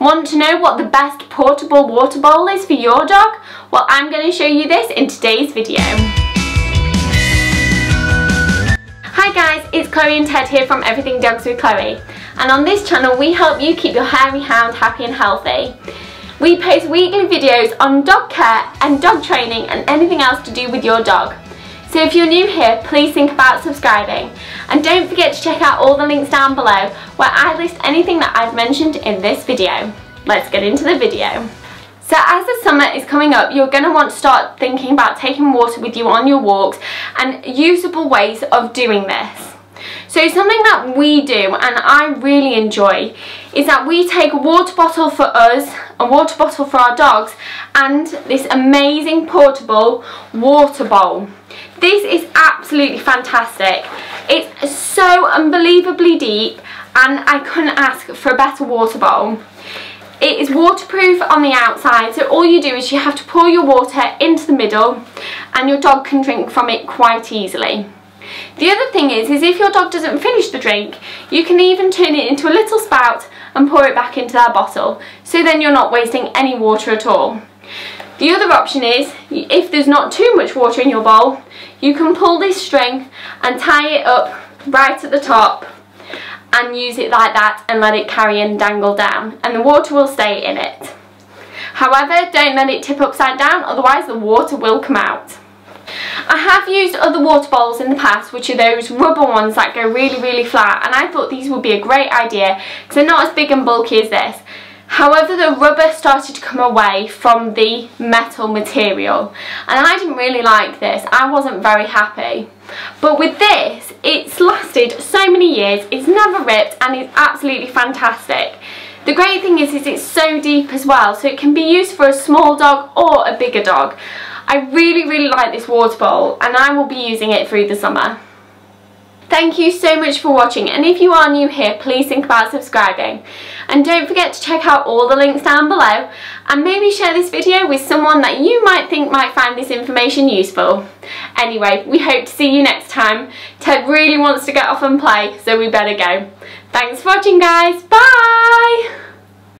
Want to know what the best portable water bowl is for your dog? Well, I'm going to show you this in today's video. Hi guys, it's Chloe and Ted here from Everything Dogs with Chloe. And on this channel, we help you keep your hairy hound happy and healthy. We post weekly videos on dog care and dog training and anything else to do with your dog. So if you're new here, please think about subscribing. And don't forget to check out all the links down below where I list anything that I've mentioned in this video. Let's get into the video. So as the summer is coming up, you're going to want to start thinking about taking water with you on your walks and usable ways of doing this. So something that we do and I really enjoy is that we take a water bottle for us, a water bottle for our dogs and this amazing portable water bowl. This is absolutely fantastic. It's so unbelievably deep and I couldn't ask for a better water bowl. It is waterproof on the outside so all you do is you have to pour your water into the middle and your dog can drink from it quite easily. The other thing is, is if your dog doesn't finish the drink, you can even turn it into a little spout and pour it back into their bottle. So then you're not wasting any water at all. The other option is, if there's not too much water in your bowl, you can pull this string and tie it up right at the top and use it like that and let it carry and dangle down and the water will stay in it. However, don't let it tip upside down, otherwise the water will come out. I have used other water bowls in the past which are those rubber ones that go really really flat and I thought these would be a great idea because they're not as big and bulky as this. However the rubber started to come away from the metal material and I didn't really like this. I wasn't very happy. But with this it's lasted so many years, it's never ripped and it's absolutely fantastic. The great thing is, is it's so deep as well so it can be used for a small dog or a bigger dog. I really, really like this water bowl and I will be using it through the summer. Thank you so much for watching and if you are new here please think about subscribing and don't forget to check out all the links down below and maybe share this video with someone that you might think might find this information useful. Anyway, we hope to see you next time. Ted really wants to get off and play so we better go. Thanks for watching guys, bye!